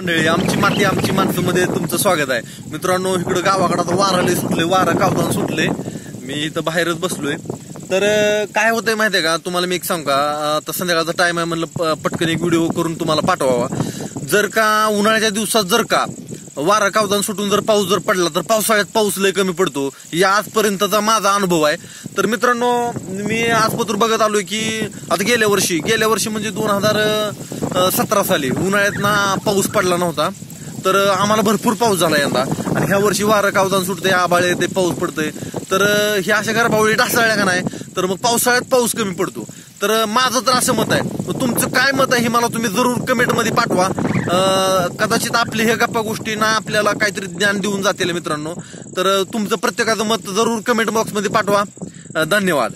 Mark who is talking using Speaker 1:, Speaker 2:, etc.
Speaker 1: मंडळी आमची माती आमची माणसं मध्ये तुमचं स्वागत आहे. मित्रांनो इकडं गावाकडं आता वाराले सुटले वारा कावताना सुटले मी इथं बाहेरच बसलोय. तर काय होतंय माहितीये का? तुम्हाला मी एक सांगू का? आता संध्याकाळचा टाइम आहे म्हणलं प- पटकन एक व्हिडिओ करून तुम्हाला पाठवावा. जर का उन्हाळ्याच्या दिवसात जर का वारा कावदान सुटून जर पाऊस जर पडला तर पावसाळ्यात पाऊस लय कमी पडतो. या आजपर्यंतचा माझा अनुभव आहे. तर मित्रांनो मी आजपत्र बघत आलोय की आता गेल्या वर्षी गेल्या वर्षी म्हणजे दोन हजार सतरा साली उन्हाळ्यात ना पाऊस पडला नव्हता. तर आम्हाला भरपूर पाऊस झाला यंदा. आणि ह्या वर्षी वारं कावदान सुटते आबाळ येते पाऊस पडतंय. तर ह्या अशा गरबावळी ढासळल्या का नाही तर मग पावसाळ्यात पाऊस कमी पडतो. तर माझं तर असं मत आहे. तुमचं काय मत आहे हे मला तुम्ही जरूर कमेंटमध्ये पाठवा. कदाचित आपली हे गप्पा गोष्टी ना आपल्याला काहीतरी ज्ञान देऊन जातील मित्रांनो. तर तुमचं प्रत्येकाचं मत जरूर कमेंट बॉक्समध्ये पाठवा. धन्यवाद.